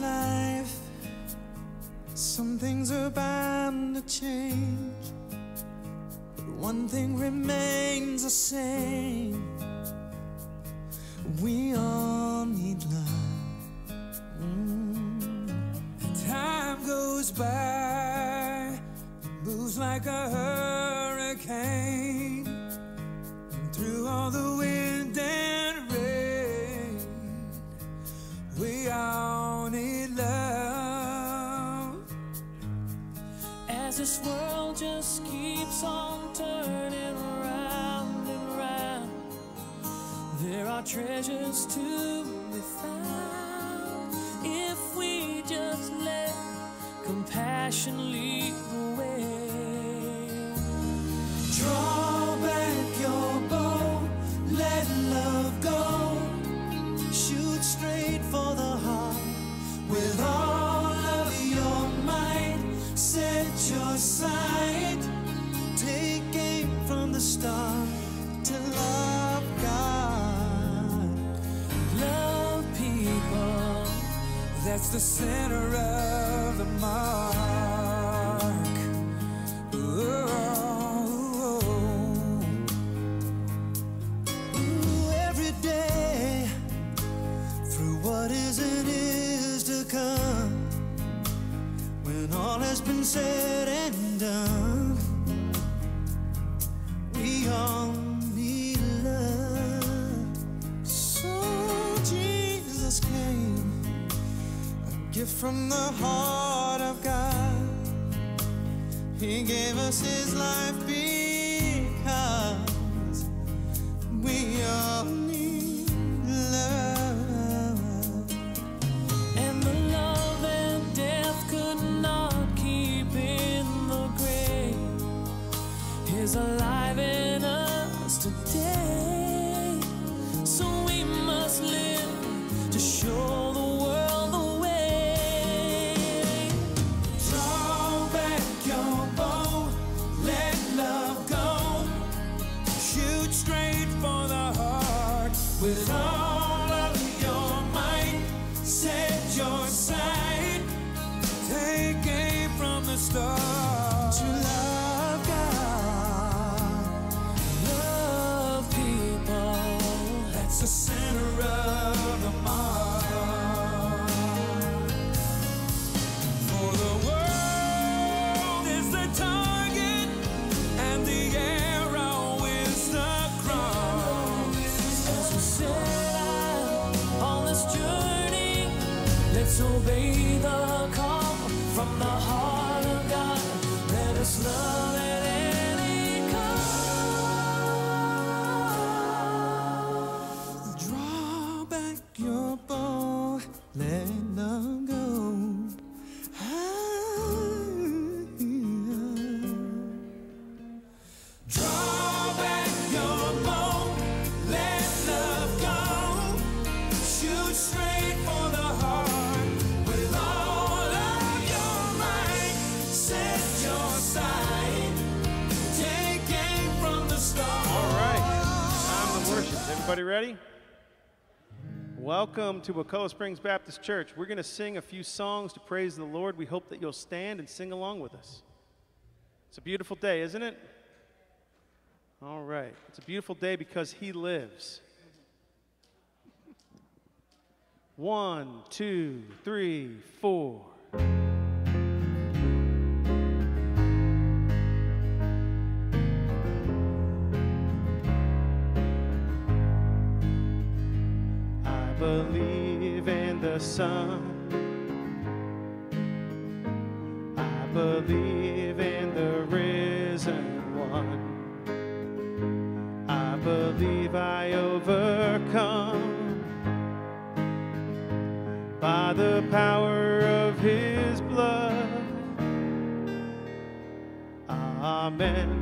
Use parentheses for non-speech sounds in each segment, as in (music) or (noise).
life. Some things are bound to change. But one thing remains the same. We all need love. Mm. Time goes by, moves like a Welcome to Wakulla Springs Baptist Church. We're going to sing a few songs to praise the Lord. We hope that you'll stand and sing along with us. It's a beautiful day, isn't it? All right. It's a beautiful day because He lives. One, two, three, four. Son. I believe in the risen one. I believe I overcome by the power of his blood. Amen.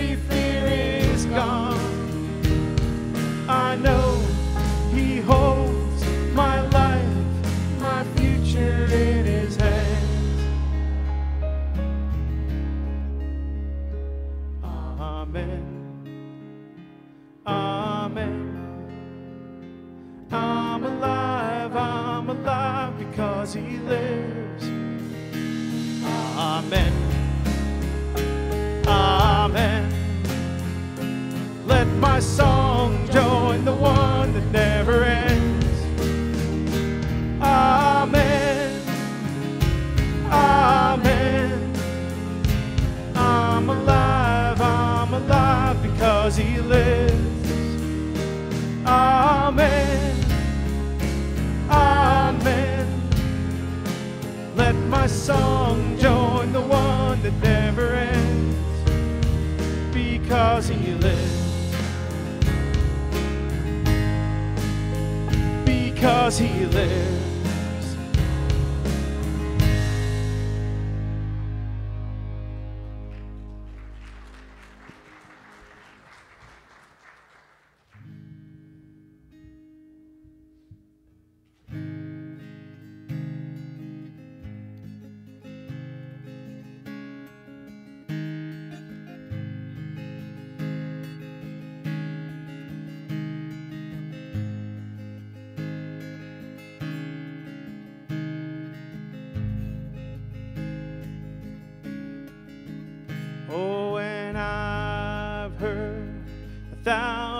He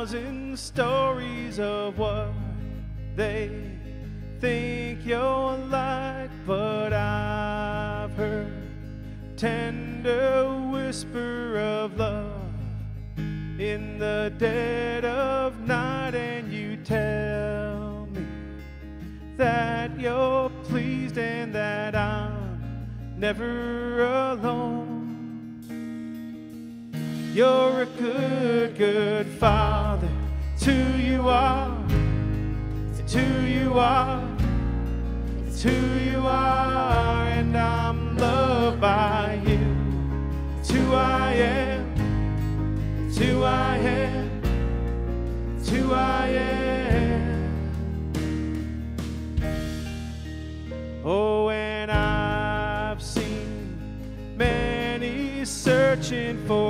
thousand stories of what they think you're like, but I've heard tender whisper of love in the dead of night, and you tell me that you're pleased and that I'm never alone. You're a good, good father. It's who you are. It's who you are. It's who you are. And I'm loved by you. It's who I am. It's who I am. It's who I am. Oh, and I've seen many searching for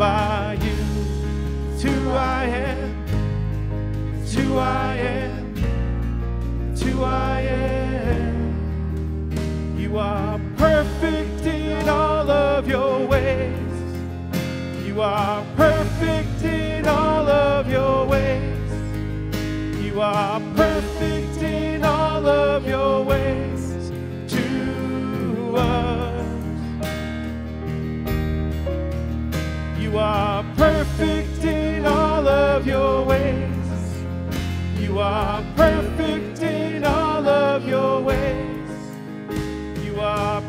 by you. It's who I am, it's who I am, it's who I am. You are perfect in all of your ways. You are perfect in all of your ways. You are perfect in all of your ways You are perfect in all of your ways. You are perfect in all of your ways. You are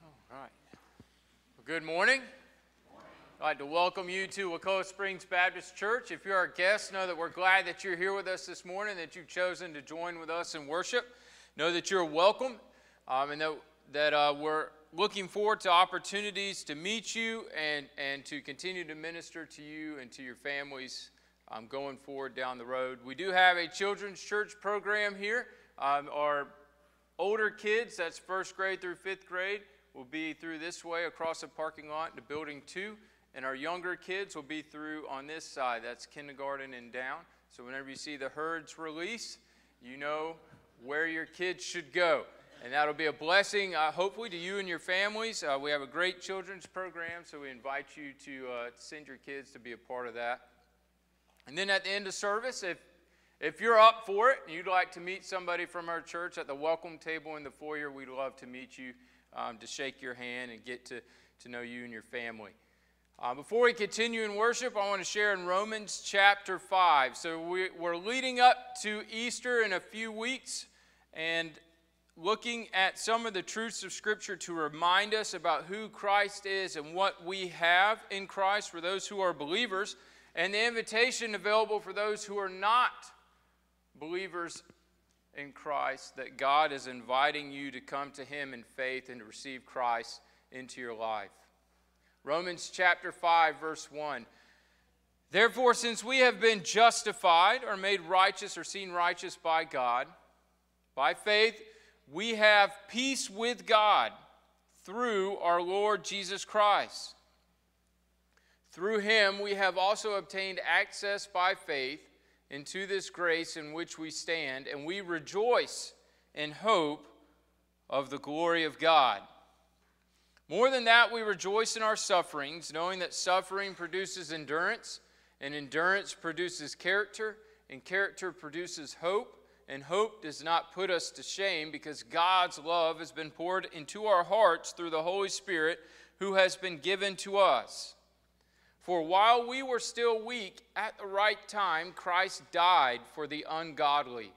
All right. Well, good morning. I'd like to welcome you to Wakulla Springs Baptist Church. If you're a guest, know that we're glad that you're here with us this morning, that you've chosen to join with us in worship. Know that you're welcome, um, and that, that uh, we're looking forward to opportunities to meet you and, and to continue to minister to you and to your families um, going forward down the road. We do have a children's church program here. Um, our older kids, that's first grade through fifth grade, will be through this way across the parking lot to building two. And our younger kids will be through on this side. That's kindergarten and down. So whenever you see the herds release, you know where your kids should go. And that'll be a blessing, uh, hopefully, to you and your families. Uh, we have a great children's program, so we invite you to uh, send your kids to be a part of that. And then at the end of service, if if you're up for it and you'd like to meet somebody from our church at the welcome table in the foyer, we'd love to meet you, um, to shake your hand and get to, to know you and your family. Uh, before we continue in worship, I want to share in Romans chapter 5. So we, we're leading up to Easter in a few weeks and looking at some of the truths of Scripture to remind us about who Christ is and what we have in Christ for those who are believers, and the invitation available for those who are not believers in Christ that God is inviting you to come to Him in faith and to receive Christ into your life. Romans chapter 5, verse 1. Therefore, since we have been justified or made righteous or seen righteous by God, by faith, we have peace with God through our Lord Jesus Christ. Through him, we have also obtained access by faith into this grace in which we stand, and we rejoice in hope of the glory of God. More than that, we rejoice in our sufferings, knowing that suffering produces endurance, and endurance produces character, and character produces hope. And hope does not put us to shame because God's love has been poured into our hearts through the Holy Spirit who has been given to us. For while we were still weak, at the right time, Christ died for the ungodly.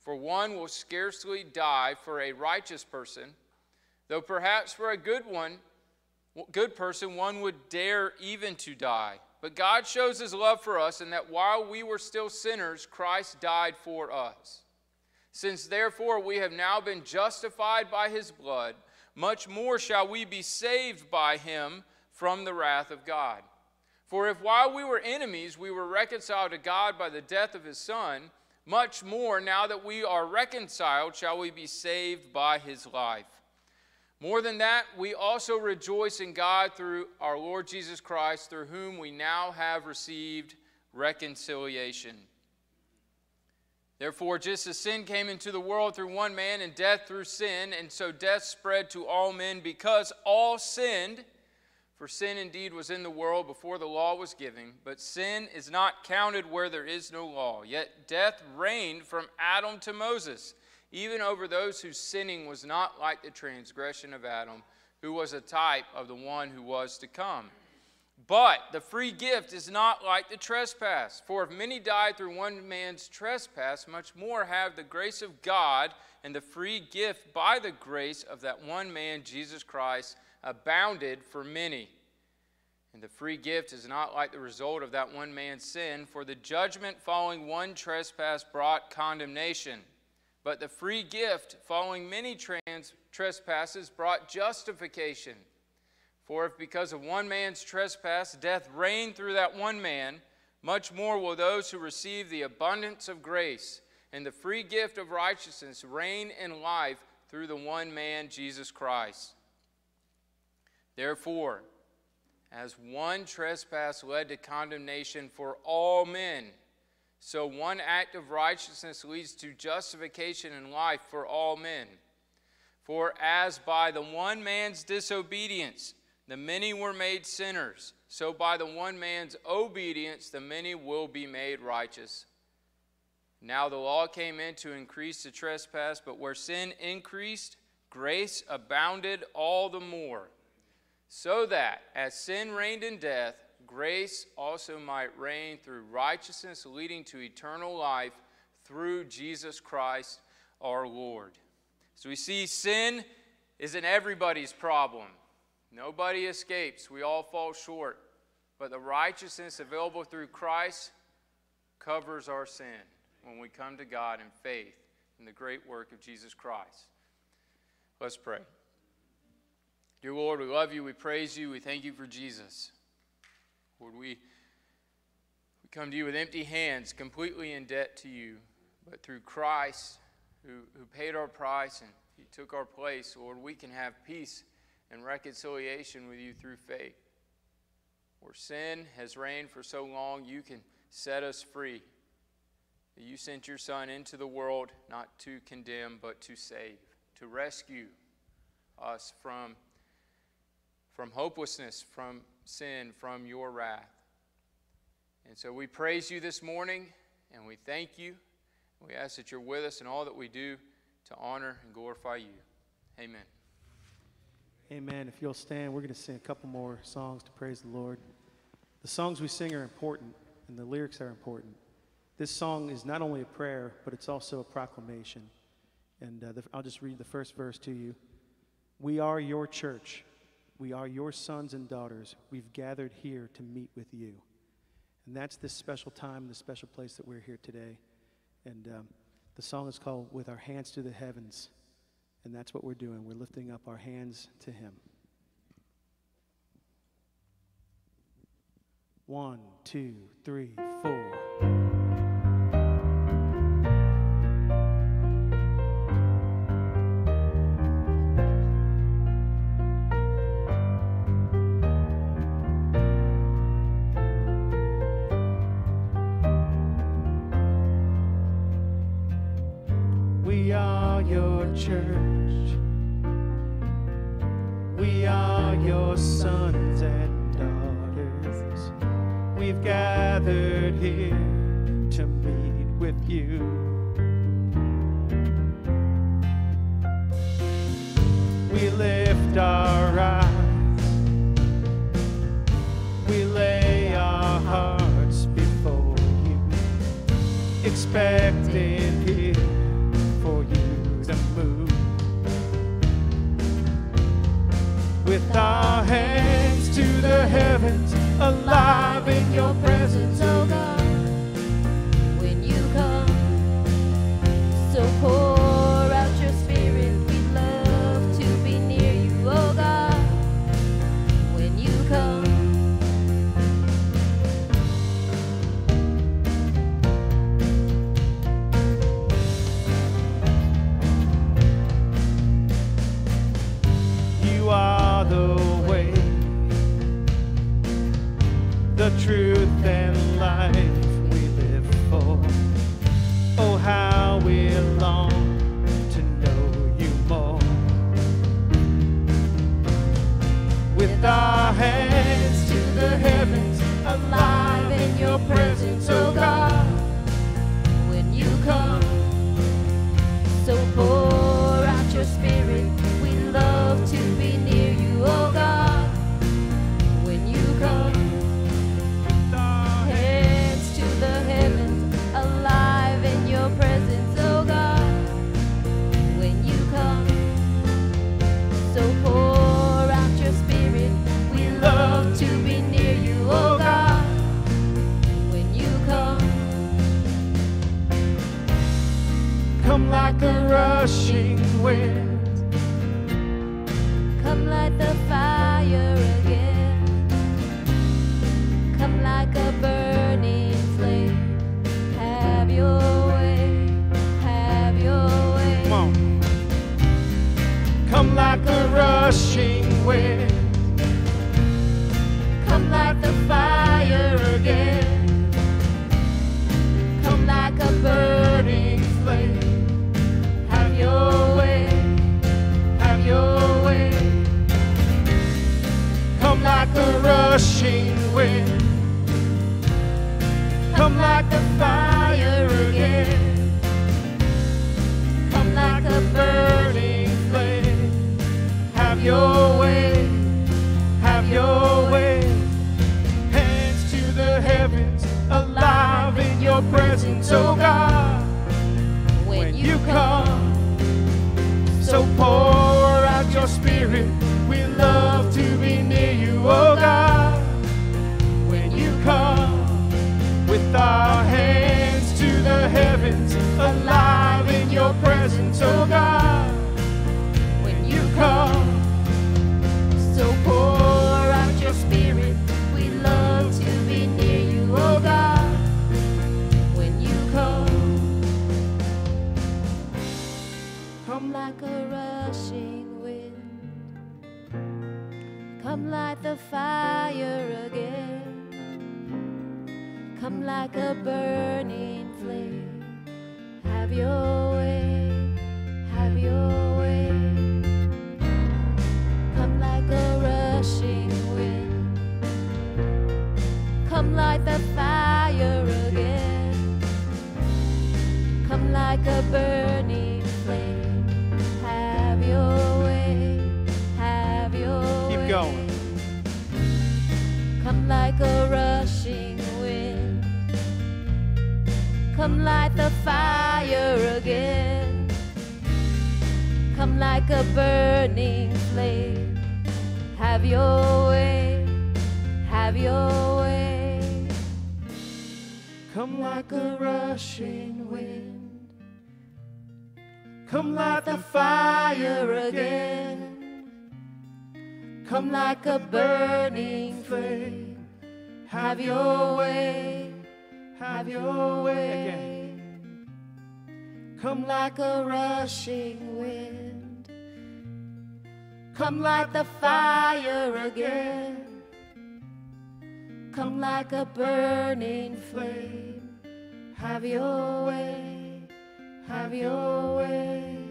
For one will scarcely die for a righteous person, though perhaps for a good one, good person, one would dare even to die. But God shows his love for us in that while we were still sinners, Christ died for us. Since therefore we have now been justified by his blood, much more shall we be saved by him from the wrath of God. For if while we were enemies we were reconciled to God by the death of his Son, much more now that we are reconciled shall we be saved by his life. More than that, we also rejoice in God through our Lord Jesus Christ, through whom we now have received reconciliation. Therefore, just as sin came into the world through one man and death through sin, and so death spread to all men because all sinned. For sin indeed was in the world before the law was given, but sin is not counted where there is no law. Yet death reigned from Adam to Moses, even over those whose sinning was not like the transgression of Adam, who was a type of the one who was to come. But the free gift is not like the trespass. For if many died through one man's trespass, much more have the grace of God and the free gift by the grace of that one man, Jesus Christ abounded for many. And the free gift is not like the result of that one man's sin, for the judgment following one trespass brought condemnation. But the free gift following many trans- trespasses brought justification. For if because of one man's trespass death reigned through that one man, much more will those who receive the abundance of grace and the free gift of righteousness reign in life through the one man, Jesus Christ. Therefore, as one trespass led to condemnation for all men, so one act of righteousness leads to justification and life for all men. For as by the one man's disobedience the many were made sinners, so by the one man's obedience the many will be made righteous. Now the law came in to increase the trespass, but where sin increased, grace abounded all the more so that as sin reigned in death, grace also might reign through righteousness, leading to eternal life through Jesus Christ our Lord. So we see sin isn't everybody's problem. Nobody escapes. We all fall short. But the righteousness available through Christ covers our sin when we come to God in faith in the great work of Jesus Christ. Let's pray. Dear Lord, we love you, we praise you, we thank you for Jesus. Lord, we, we come to you with empty hands, completely in debt to you, but through Christ, who, who paid our price and he took our place, Lord, we can have peace and reconciliation with you through faith. Where sin has reigned for so long, you can set us free. You sent your Son into the world not to condemn, but to save, to rescue us from from hopelessness, from sin, from your wrath. And so we praise you this morning and we thank you. We ask that you're with us in all that we do to honor and glorify you. Amen. Amen. If you'll stand, we're going to sing a couple more songs to praise the Lord. The songs we sing are important, and the lyrics are important. This song is not only a prayer, but it's also a proclamation. And uh, the, I'll just read the first verse to you. We are your church. We are your sons and daughters. We've gathered here to meet with you. And that's this special time, the special place that we're here today. And um, the song is called With Our Hands to the Heavens. And that's what we're doing. We're lifting up our hands to Him. One, two, three, four. Your way. Have your way. Hands to the heavens, alive in your presence, oh God. When you come. So pour out your spirit. We love to be near you, oh God. When you come with our hands to the heavens, alive in your presence, oh God. Like the fire again. Come like a burning flame. Have your way. Have your way. Come like a rushing wind. Come like the fire again. Come like a burning flame. Have your like a rushing wind. Come like the fire again. Come like a burning flame. Have your way. Have your way. Come like a rushing wind. Come like the fire again. Come like a burning flame. Have your way. Have your way again. Come like a rushing wind. Come like the fire again. Come like a burning flame. Have your way. Have your way.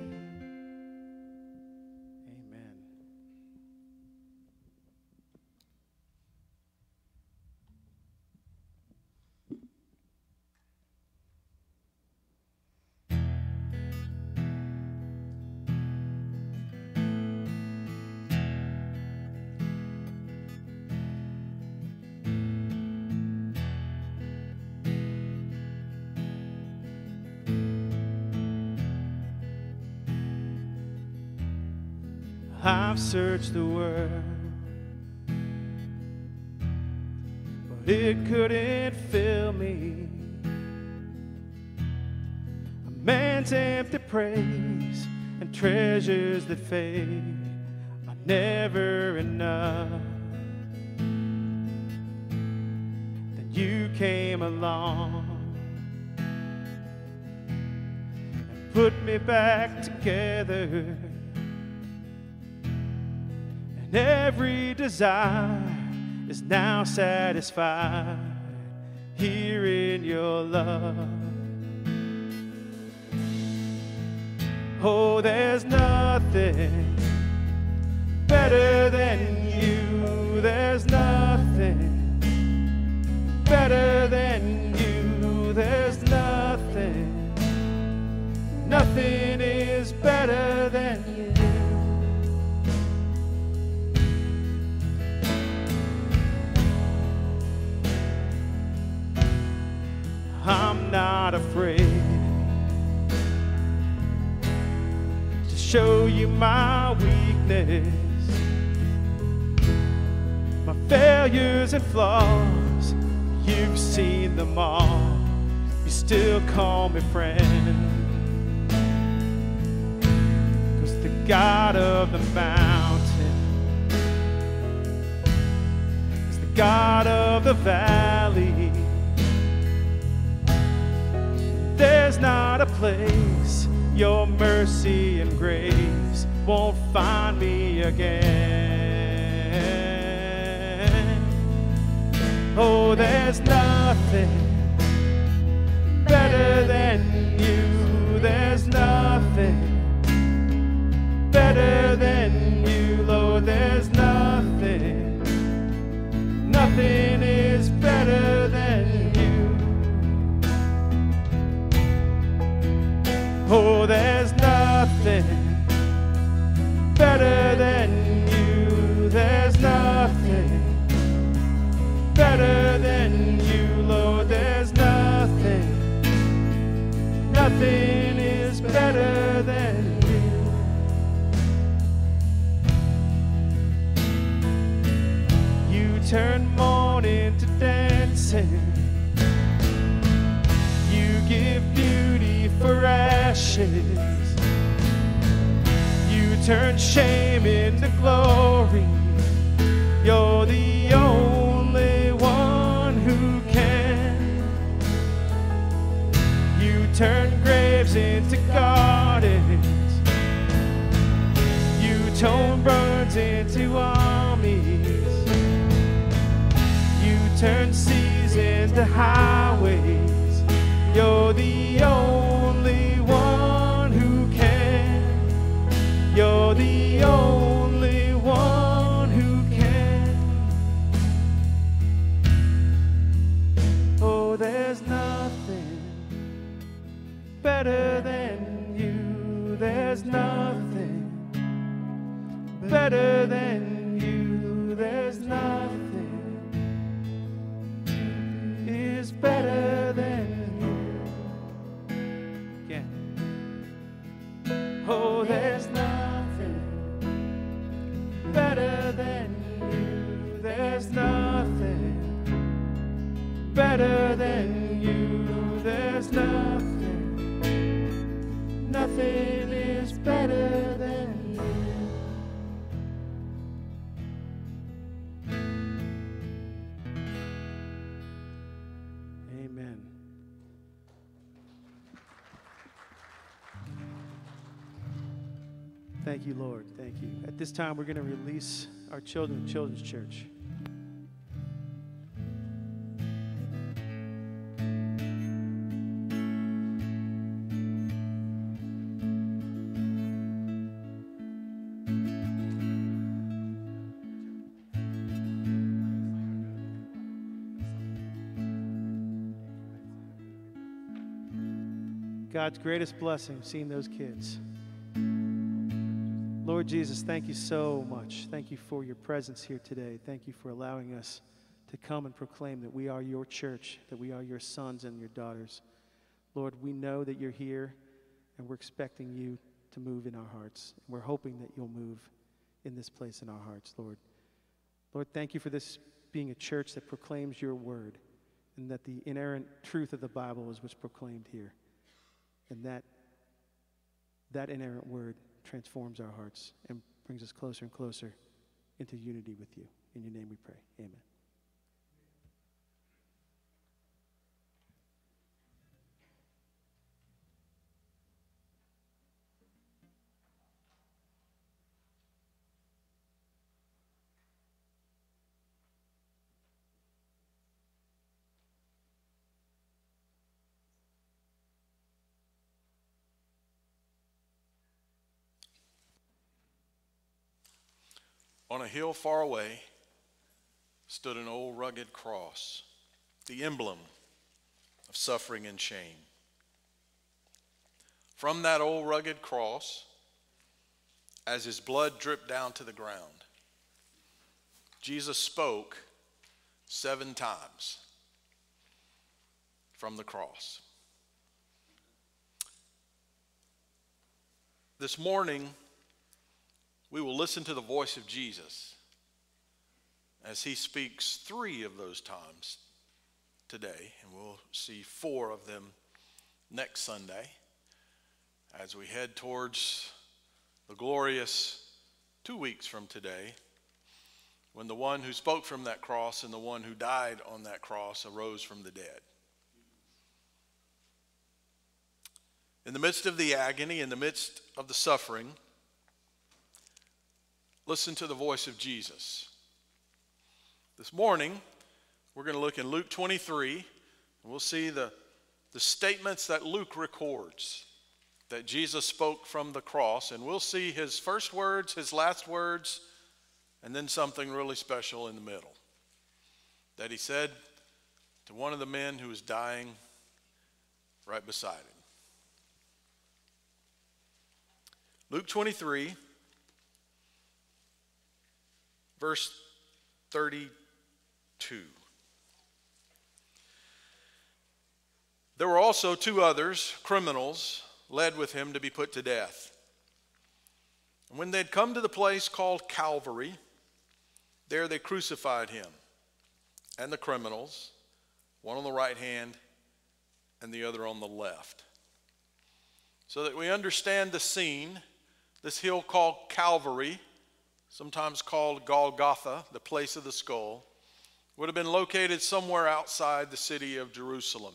I've searched the world, but it couldn't fill me. A man's empty praise and treasures that fade are never enough. Then you came along and put me back together. And every desire is now satisfied here in your love. Oh, there's nothing better than you. There's nothing better than you. There's nothing, nothing is better not afraid to show you my weakness, my failures and flaws. You've seen them all. You still call me friend. Cause the God of the mountain is the God of the valley. There's not a place your mercy and grace won't find me again. Oh, there's nothing better turn shame into glory. You're the only one who can. You turn graves into gardens. You turn burns into armies. You turn seas into highways. You're the only this time, we're going to release our children to Children's Church. God's greatest blessing, seeing those kids. Lord Jesus, thank you so much. Thank you for your presence here today. Thank you for allowing us to come and proclaim that we are your church, that we are your sons and your daughters. Lord, we know that you're here and we're expecting you to move in our hearts. We're hoping that you'll move in this place in our hearts, Lord. Lord, thank you for this being a church that proclaims your word and that the inerrant truth of the Bible is what's proclaimed here. And that that inerrant word transforms our hearts and brings us closer and closer into unity with you. In your name we pray. Amen. On a hill far away stood an old rugged cross, the emblem of suffering and shame. From that old rugged cross, as his blood dripped down to the ground, Jesus spoke seven times from the cross. This morning, we will listen to the voice of Jesus as he speaks three of those times today, and we'll see four of them next Sunday as we head towards the glorious two weeks from today when the one who spoke from that cross and the one who died on that cross arose from the dead. In the midst of the agony, in the midst of the suffering, listen to the voice of Jesus. This morning, we're going to look in Luke 23, and we'll see the, the statements that Luke records that Jesus spoke from the cross, and we'll see his first words, his last words, and then something really special in the middle that he said to one of the men who was dying right beside him. Luke 23, verse 32. There were also two others, criminals, led with him to be put to death. And when they'd come to the place called Calvary, there they crucified him and the criminals, one on the right hand and the other on the left. So that we understand the scene, this hill called Calvary, sometimes called Golgotha, the place of the skull, would have been located somewhere outside the city of Jerusalem.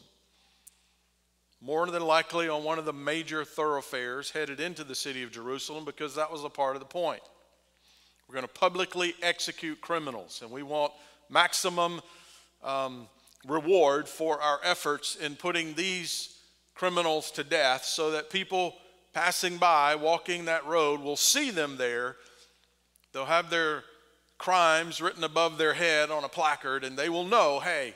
More than likely on one of the major thoroughfares headed into the city of Jerusalem because that was a part of the point. We're going to publicly execute criminals, and we want maximum um, reward for our efforts in putting these criminals to death so that people passing by, walking that road, will see them there. They'll have their crimes written above their head on a placard, and they will know hey,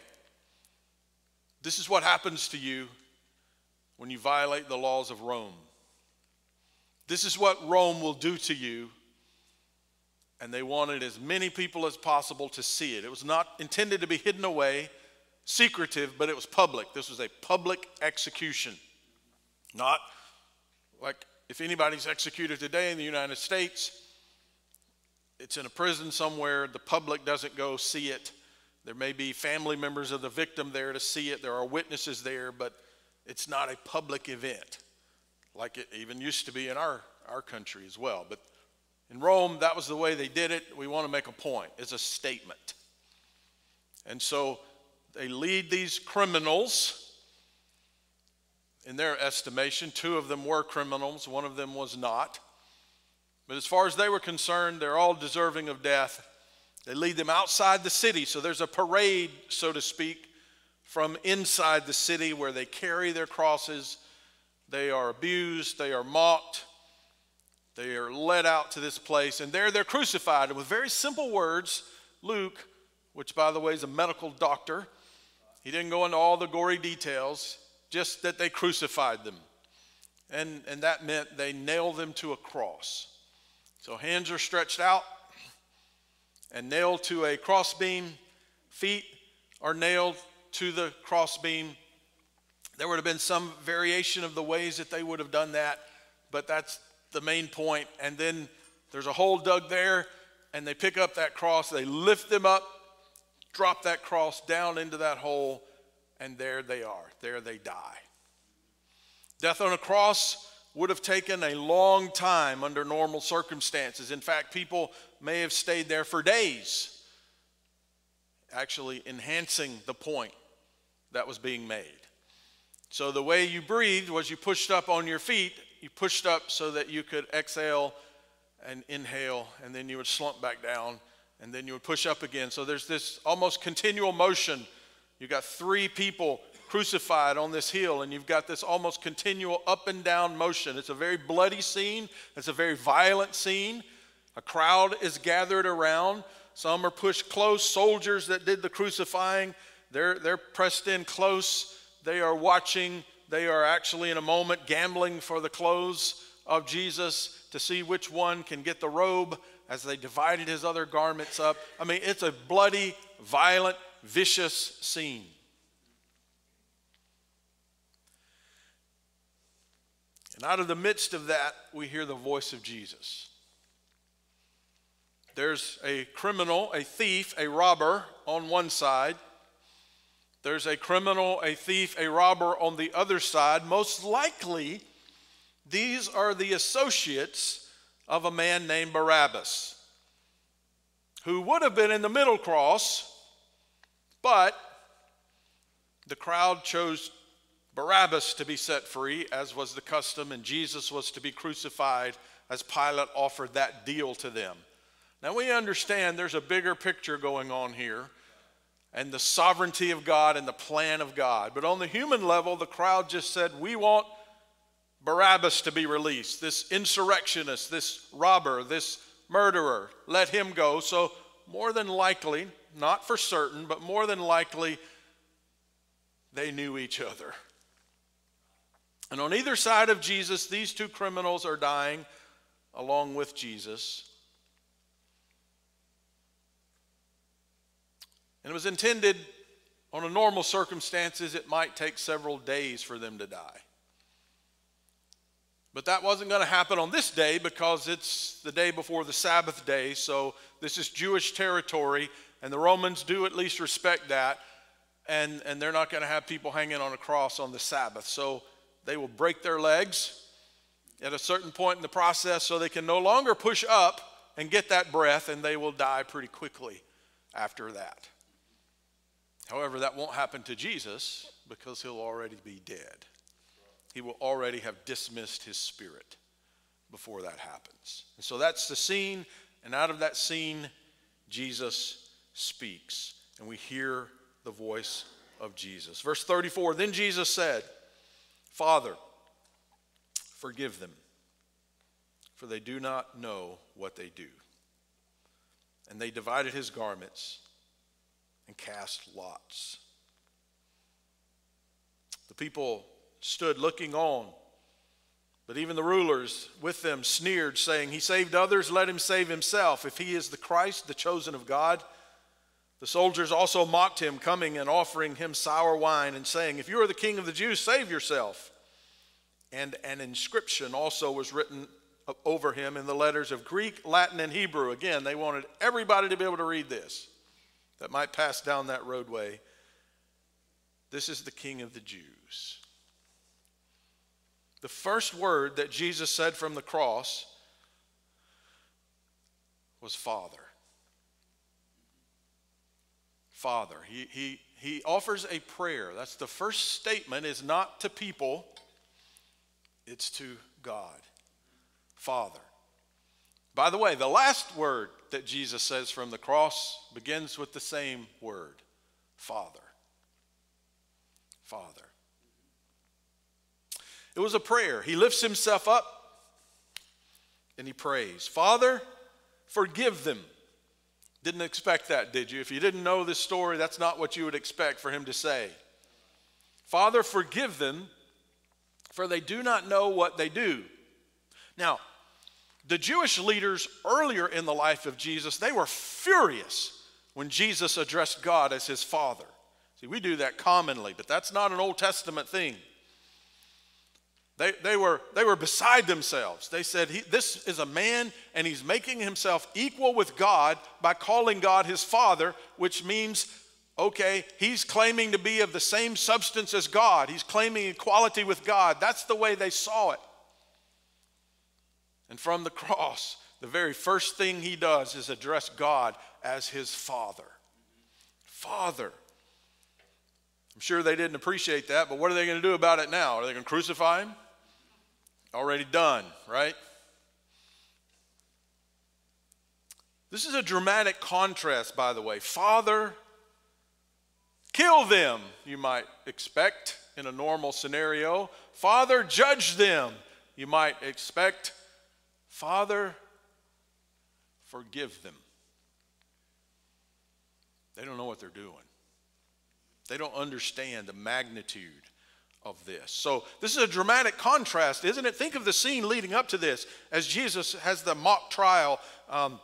this is what happens to you when you violate the laws of Rome. This is what Rome will do to you. And they wanted as many people as possible to see it. It was not intended to be hidden away, secretive, but it was public. This was a public execution. Not like if anybody's executed today in the United States, it's in a prison somewhere, the public doesn't go see it. There may be family members of the victim there to see it, there are witnesses there, but it's not a public event like it even used to be in our, our country as well. But in Rome, that was the way they did it. We want to make a point, it's a statement. And so they lead these criminals. In their estimation, two of them were criminals, one of them was not. But as far as they were concerned, they're all deserving of death. They lead them outside the city, so there's a parade, so to speak, from inside the city where they carry their crosses. They are abused, they are mocked, they are led out to this place, and there they're crucified. And with very simple words, Luke, which by the way is a medical doctor, he didn't go into all the gory details, just that they crucified them. And, and that meant they nailed them to a cross. So hands are stretched out and nailed to a crossbeam, feet are nailed to the crossbeam. There would have been some variation of the ways that they would have done that, but that's the main point. And then There's a hole dug there, and they pick up that cross, they lift them up, drop that cross down into that hole, and there they are. There they die. Death on a cross would have taken a long time under normal circumstances. In fact, people may have stayed there for days, actually enhancing the point that was being made. So the way you breathed was you pushed up on your feet, you pushed up so that you could exhale and inhale, and then you would slump back down, and then you would push up again. So there's this almost continual motion. You got three people crucified on this hill, and you've got this almost continual up and down motion. It's a very bloody scene, it's a very violent scene. A crowd is gathered around. Some are pushed close. Soldiers that did the crucifying, they're, they're pressed in close. They are watching. They are actually, in a moment, gambling for the clothes of Jesus to see which one can get the robe as they divided his other garments up. I mean, it's a bloody, violent, vicious scene. And out of the midst of that, we hear the voice of Jesus. There's a criminal, a thief, a robber on one side. There's a criminal, a thief, a robber on the other side. Most likely, these are the associates of a man named Barabbas, who would have been in the middle cross, but the crowd chose Barabbas to be set free, as was the custom, and Jesus was to be crucified as Pilate offered that deal to them. Now we understand there's a bigger picture going on here and the sovereignty of God and the plan of God. But on the human level, the crowd just said, We want Barabbas to be released, this insurrectionist, this robber, this murderer, let him go. So, more than likely, not for certain, but more than likely, they knew each other. And on either side of Jesus, these two criminals are dying along with Jesus. And it was intended, on a normal circumstances, it might take several days for them to die. But that wasn't going to happen on this day because it's the day before the Sabbath day. So this is Jewish territory, and the Romans do at least respect that. And, and they're not going to have people hanging on a cross on the Sabbath. So they will break their legs at a certain point in the process so they can no longer push up and get that breath, and they will die pretty quickly after that. However, that won't happen to Jesus because he'll already be dead. He will already have dismissed his spirit before that happens. And so that's the scene, and out of that scene, Jesus speaks, and we hear the voice of Jesus. Verse 34 Then Jesus said, Father, forgive them, for they do not know what they do. And they divided his garments and cast lots. The people stood looking on, but even the rulers with them sneered, saying, He saved others, let him save himself. If he is the Christ, the chosen of God. The soldiers also mocked him, coming and offering him sour wine, and saying, If you are the king of the Jews, save yourself. And an inscription also was written over him in the letters of Greek, Latin, and Hebrew. Again, they wanted everybody to be able to read this that might pass down that roadway. This is the King of the Jews. The first word that Jesus said from the cross was Father. Father. He, he, he offers a prayer. That's the first statement, is not to people, it's to God. Father. By the way, the last word that Jesus says from the cross begins with the same word Father. Father. It was a prayer. He lifts himself up and he prays, Father, forgive them. Didn't expect that, did you? If you didn't know this story, that's not what you would expect for him to say. Father, forgive them, for they do not know what they do. Now, the Jewish leaders earlier in the life of Jesus, they were furious when Jesus addressed God as his father. See, we do that commonly, but that's not an Old Testament thing. They, they, were, they were beside themselves. They said, This is a man, and he's making himself equal with God by calling God his father, which means, okay, he's claiming to be of the same substance as God. He's claiming equality with God. That's the way they saw it. And from the cross, the very first thing he does is address God as his father. Father. I'm sure they didn't appreciate that, but what are they going to do about it now? Are they going to crucify him? Already done, right? This is a dramatic contrast, by the way. Father, kill them, you might expect in a normal scenario. Father, judge them, you might expect. Father, forgive them. They don't know what they're doing. They don't understand the magnitude of this. So, this is a dramatic contrast, isn't it? Think of the scene leading up to this as Jesus has the mock trial. Um,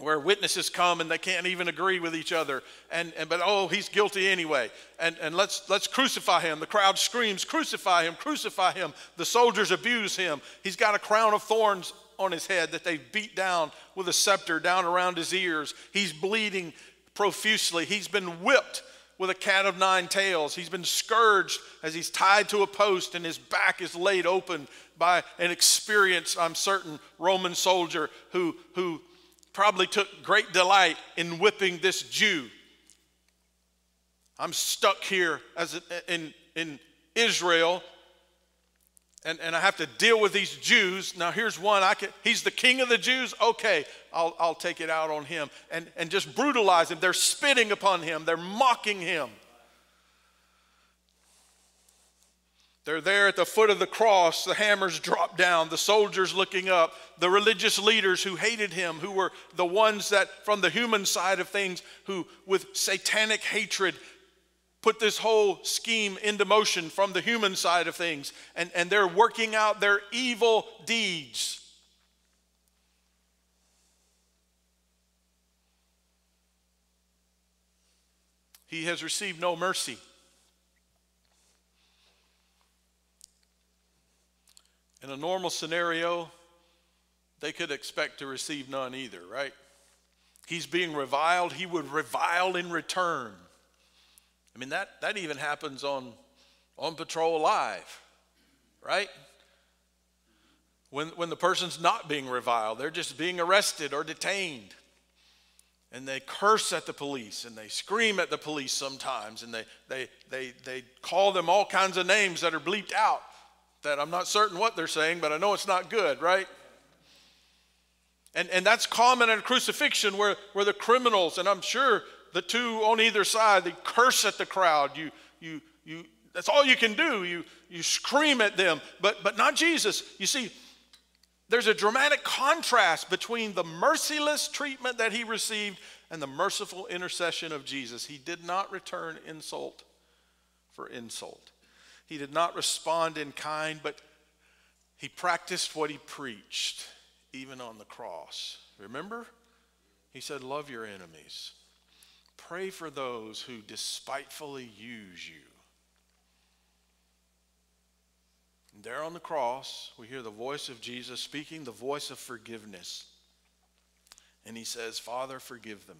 where witnesses come and they can't even agree with each other and, and but oh he's guilty anyway and, and let's let's crucify him the crowd screams crucify him crucify him the soldiers abuse him he's got a crown of thorns on his head that they beat down with a scepter down around his ears he's bleeding profusely he's been whipped with a cat of nine tails. He's been scourged as he's tied to a post, and his back is laid open by an experienced, I'm certain, Roman soldier who, who probably took great delight in whipping this Jew. I'm stuck here as in, in Israel and, and I have to deal with these Jews. Now, here's one. I can, he's the king of the Jews. Okay, I'll, I'll take it out on him. And, and just brutalize him. They're spitting upon him, they're mocking him. They're there at the foot of the cross. The hammers drop down, the soldiers looking up, the religious leaders who hated him, who were the ones that, from the human side of things, who with satanic hatred put this whole scheme into motion from the human side of things, and, and they're working out their evil deeds. He has received no mercy. In a normal scenario, they could expect to receive none either, right? He's being reviled, he would revile in return. I mean, that, that even happens on, on patrol live, right? When, when the person's not being reviled, they're just being arrested or detained. And they curse at the police and they scream at the police sometimes and they, they, they, they call them all kinds of names that are bleeped out that I'm not certain what they're saying, but I know it's not good, right? And, and that's common in crucifixion where, where the criminals, and I'm sure the two on either side, they curse at the crowd. You, you, you, that's all you can do. You, you scream at them, but, but not Jesus. You see, there's a dramatic contrast between the merciless treatment that he received and the merciful intercession of Jesus. He did not return insult for insult. He did not respond in kind, but he practiced what he preached, even on the cross. Remember? He said, Love your enemies. Pray for those who despitefully use you. And there on the cross, we hear the voice of Jesus speaking the voice of forgiveness. And he says, Father, forgive them.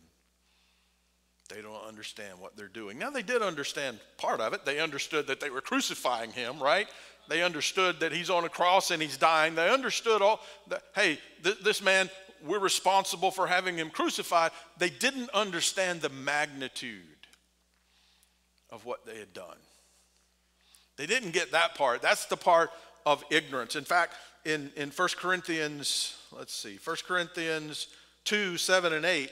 They don't understand what they're doing. Now, they did understand part of it. They understood that they were crucifying him, right? They understood that he's on a cross and he's dying. They understood all that, hey, th- this man we're responsible for having him crucified, they didn't understand the magnitude of what they had done. They didn't get that part. That's the part of ignorance. In fact, in, in 1 Corinthians, let's see, 1 Corinthians 2 7 and 8,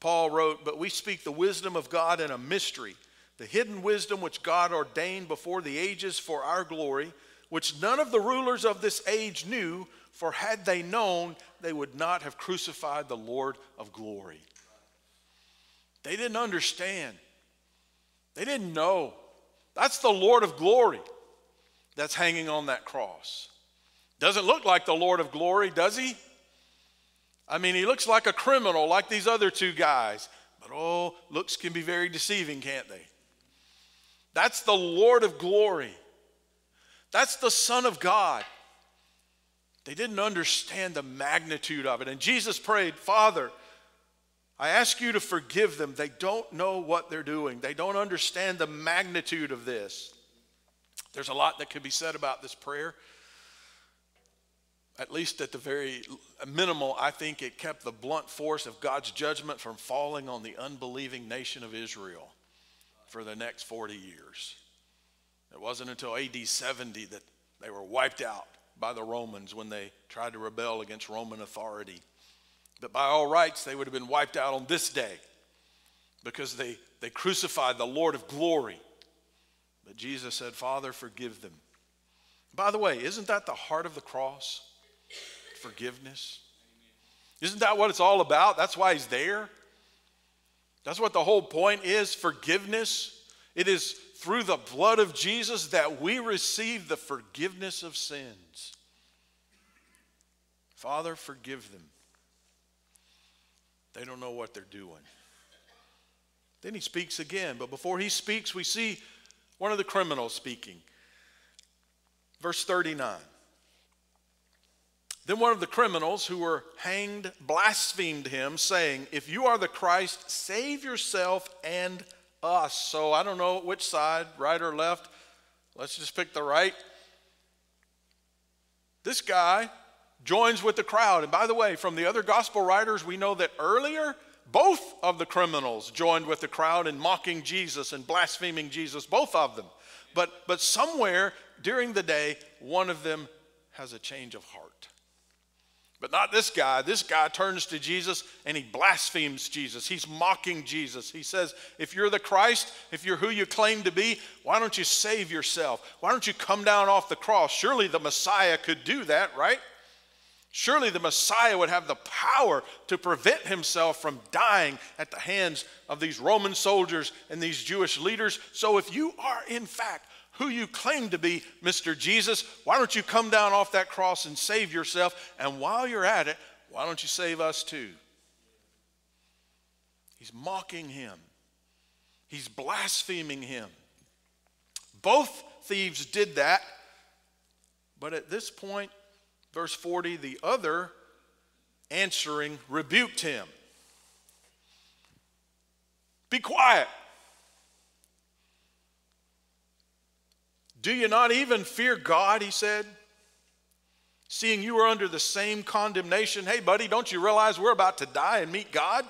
Paul wrote, But we speak the wisdom of God in a mystery, the hidden wisdom which God ordained before the ages for our glory, which none of the rulers of this age knew, for had they known, they would not have crucified the Lord of glory. They didn't understand. They didn't know. That's the Lord of glory that's hanging on that cross. Doesn't look like the Lord of glory, does he? I mean, he looks like a criminal, like these other two guys. But oh, looks can be very deceiving, can't they? That's the Lord of glory. That's the Son of God. They didn't understand the magnitude of it. And Jesus prayed, Father, I ask you to forgive them. They don't know what they're doing, they don't understand the magnitude of this. There's a lot that could be said about this prayer. At least at the very minimal, I think it kept the blunt force of God's judgment from falling on the unbelieving nation of Israel for the next 40 years. It wasn't until AD 70 that they were wiped out by the Romans when they tried to rebel against Roman authority. But by all rights, they would have been wiped out on this day because they, they crucified the Lord of glory. But Jesus said, Father, forgive them. By the way, isn't that the heart of the cross? Forgiveness. Isn't that what it's all about? That's why he's there. That's what the whole point is forgiveness. It is through the blood of Jesus that we receive the forgiveness of sins. Father, forgive them. They don't know what they're doing. Then he speaks again, but before he speaks, we see one of the criminals speaking. Verse 39. Then one of the criminals who were hanged blasphemed him, saying, If you are the Christ, save yourself and us. So I don't know which side, right or left. Let's just pick the right. This guy joins with the crowd. And by the way, from the other gospel writers, we know that earlier, both of the criminals joined with the crowd in mocking Jesus and blaspheming Jesus, both of them. But, but somewhere during the day, one of them has a change of heart. But not this guy. This guy turns to Jesus and he blasphemes Jesus. He's mocking Jesus. He says, If you're the Christ, if you're who you claim to be, why don't you save yourself? Why don't you come down off the cross? Surely the Messiah could do that, right? Surely the Messiah would have the power to prevent himself from dying at the hands of these Roman soldiers and these Jewish leaders. So if you are, in fact, who you claim to be, Mr. Jesus, why don't you come down off that cross and save yourself? And while you're at it, why don't you save us too? He's mocking him, he's blaspheming him. Both thieves did that, but at this point, verse 40, the other answering rebuked him. Be quiet. Do you not even fear God? He said. Seeing you are under the same condemnation. Hey, buddy, don't you realize we're about to die and meet God?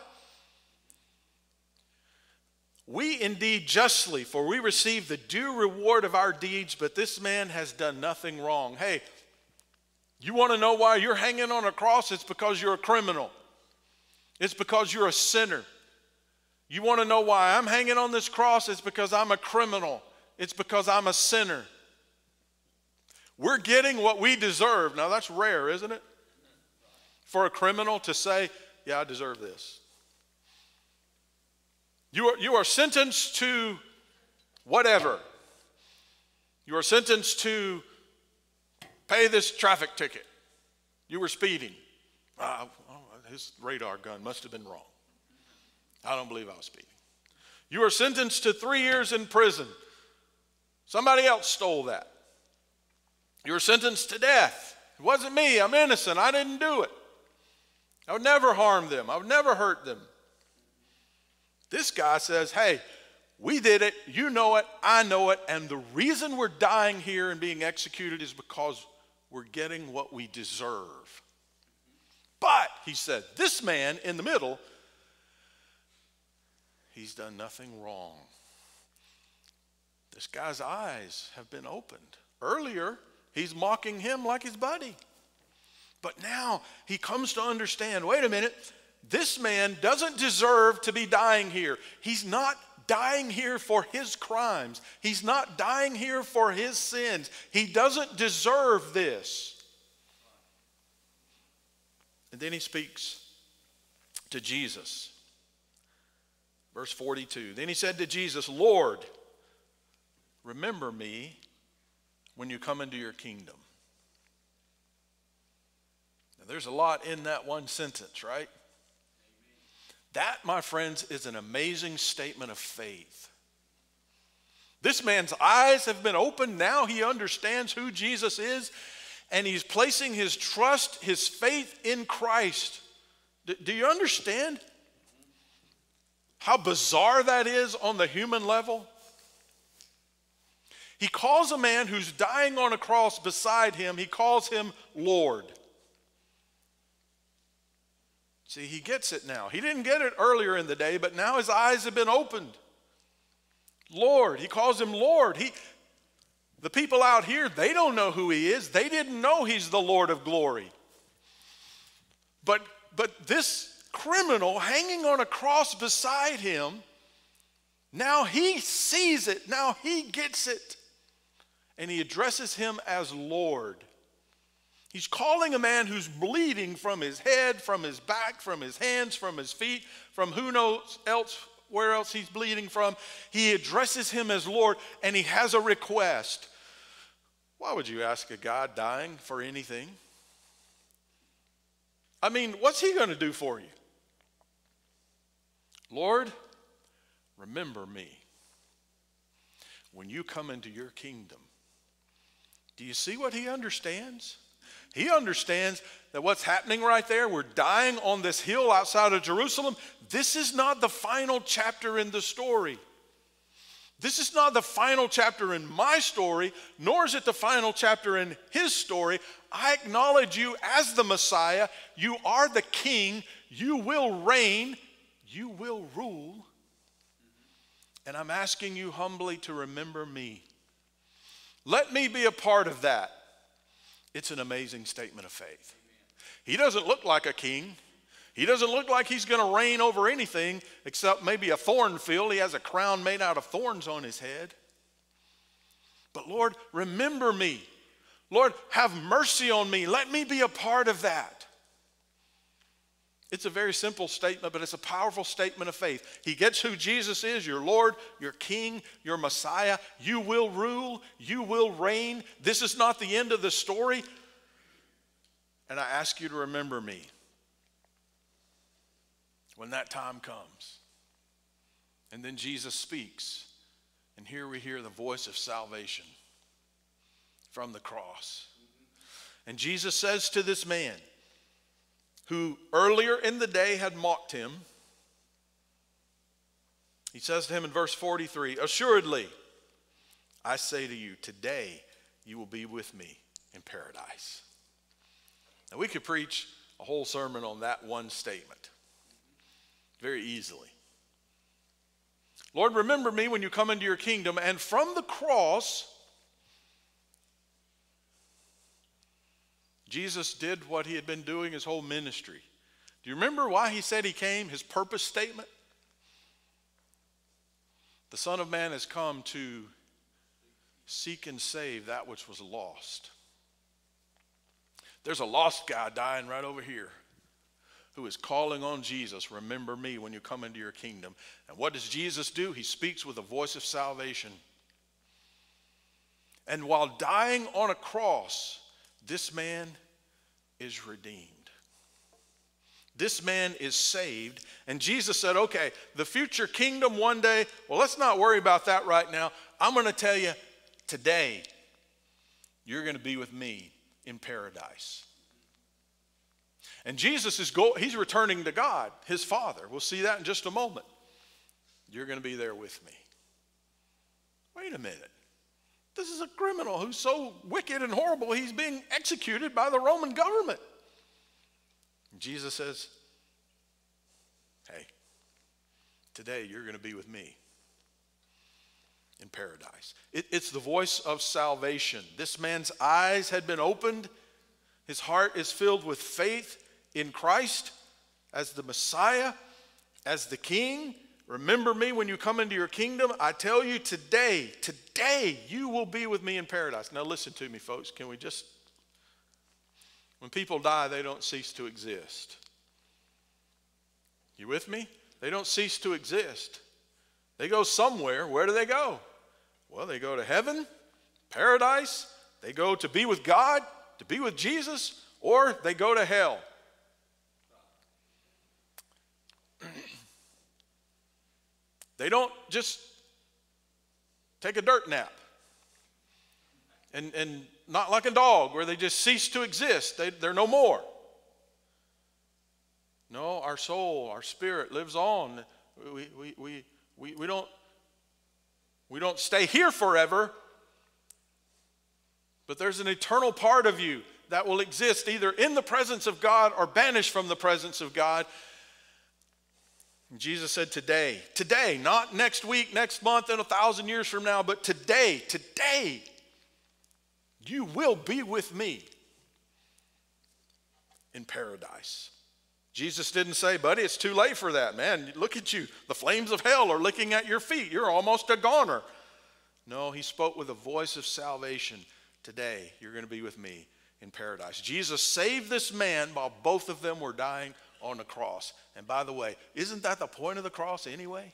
We indeed justly, for we receive the due reward of our deeds, but this man has done nothing wrong. Hey, you want to know why you're hanging on a cross? It's because you're a criminal, it's because you're a sinner. You want to know why I'm hanging on this cross? It's because I'm a criminal. It's because I'm a sinner. We're getting what we deserve. Now, that's rare, isn't it? For a criminal to say, Yeah, I deserve this. You are, you are sentenced to whatever. You are sentenced to pay this traffic ticket. You were speeding. Uh, his radar gun must have been wrong. I don't believe I was speeding. You are sentenced to three years in prison. Somebody else stole that. You were sentenced to death. It wasn't me. I'm innocent. I didn't do it. I would never harm them, I would never hurt them. This guy says, Hey, we did it. You know it. I know it. And the reason we're dying here and being executed is because we're getting what we deserve. But, he said, this man in the middle, he's done nothing wrong. This guy's eyes have been opened. Earlier, he's mocking him like his buddy. But now he comes to understand wait a minute, this man doesn't deserve to be dying here. He's not dying here for his crimes, he's not dying here for his sins. He doesn't deserve this. And then he speaks to Jesus. Verse 42. Then he said to Jesus, Lord, Remember me when you come into your kingdom. Now, there's a lot in that one sentence, right? That, my friends, is an amazing statement of faith. This man's eyes have been opened. Now he understands who Jesus is, and he's placing his trust, his faith in Christ. D- do you understand how bizarre that is on the human level? He calls a man who's dying on a cross beside him, he calls him Lord. See, he gets it now. He didn't get it earlier in the day, but now his eyes have been opened. Lord, he calls him Lord. He, the people out here, they don't know who he is. They didn't know he's the Lord of glory. But, but this criminal hanging on a cross beside him, now he sees it. Now he gets it. And he addresses him as Lord. He's calling a man who's bleeding from his head, from his back, from his hands, from his feet, from who knows else where else he's bleeding from. He addresses him as Lord and he has a request. Why would you ask a God dying for anything? I mean, what's he going to do for you? Lord, remember me when you come into your kingdom. Do you see what he understands? He understands that what's happening right there, we're dying on this hill outside of Jerusalem. This is not the final chapter in the story. This is not the final chapter in my story, nor is it the final chapter in his story. I acknowledge you as the Messiah. You are the king. You will reign. You will rule. And I'm asking you humbly to remember me. Let me be a part of that. It's an amazing statement of faith. He doesn't look like a king. He doesn't look like he's going to reign over anything except maybe a thorn field. He has a crown made out of thorns on his head. But Lord, remember me. Lord, have mercy on me. Let me be a part of that. It's a very simple statement, but it's a powerful statement of faith. He gets who Jesus is your Lord, your King, your Messiah. You will rule, you will reign. This is not the end of the story. And I ask you to remember me when that time comes. And then Jesus speaks, and here we hear the voice of salvation from the cross. And Jesus says to this man, who earlier in the day had mocked him, he says to him in verse 43 Assuredly, I say to you, today you will be with me in paradise. Now, we could preach a whole sermon on that one statement very easily. Lord, remember me when you come into your kingdom. And from the cross, Jesus did what he had been doing his whole ministry. Do you remember why he said he came? His purpose statement? The Son of Man has come to seek and save that which was lost. There's a lost guy dying right over here who is calling on Jesus, Remember me when you come into your kingdom. And what does Jesus do? He speaks with a voice of salvation. And while dying on a cross, this man is redeemed. This man is saved. And Jesus said, okay, the future kingdom one day, well, let's not worry about that right now. I'm going to tell you today, you're going to be with me in paradise. And Jesus is go, he's returning to God, his Father. We'll see that in just a moment. You're going to be there with me. Wait a minute. This is a criminal who's so wicked and horrible, he's being executed by the Roman government. Jesus says, Hey, today you're going to be with me in paradise. It, it's the voice of salvation. This man's eyes had been opened, his heart is filled with faith in Christ as the Messiah, as the King. Remember me when you come into your kingdom. I tell you today, today you will be with me in paradise. Now, listen to me, folks. Can we just. When people die, they don't cease to exist. You with me? They don't cease to exist. They go somewhere. Where do they go? Well, they go to heaven, paradise, they go to be with God, to be with Jesus, or they go to hell. They don't just take a dirt nap. And, and not like a dog where they just cease to exist, they, they're no more. No, our soul, our spirit lives on. We, we, we, we, we, don't, we don't stay here forever, but there's an eternal part of you that will exist either in the presence of God or banished from the presence of God. Jesus said, Today, today, not next week, next month, and a thousand years from now, but today, today, you will be with me in paradise. Jesus didn't say, buddy, it's too late for that, man. Look at you. The flames of hell are licking at your feet. You're almost a goner. No, he spoke with a voice of salvation. Today, you're going to be with me in paradise. Jesus saved this man while both of them were dying on the cross. And by the way, isn't that the point of the cross anyway?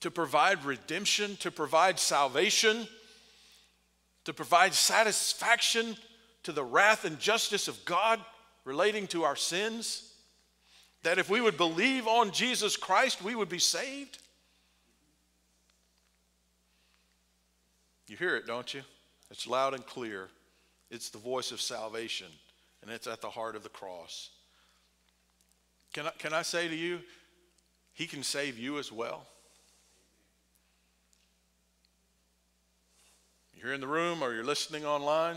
To provide redemption, to provide salvation, to provide satisfaction to the wrath and justice of God relating to our sins. That if we would believe on Jesus Christ, we would be saved. You hear it, don't you? It's loud and clear. It's the voice of salvation, and it's at the heart of the cross. Can I, can I say to you, He can save you as well? You're in the room or you're listening online.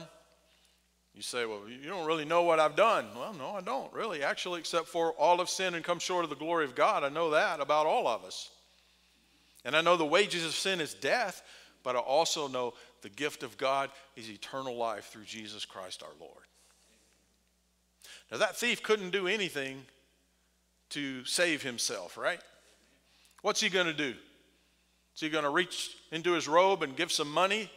You say, Well, you don't really know what I've done. Well, no, I don't really. Actually, except for all of sin and come short of the glory of God. I know that about all of us. And I know the wages of sin is death, but I also know the gift of God is eternal life through Jesus Christ our Lord. Now, that thief couldn't do anything to save himself, right? What's he going to do? Is he going to reach into his robe and give some money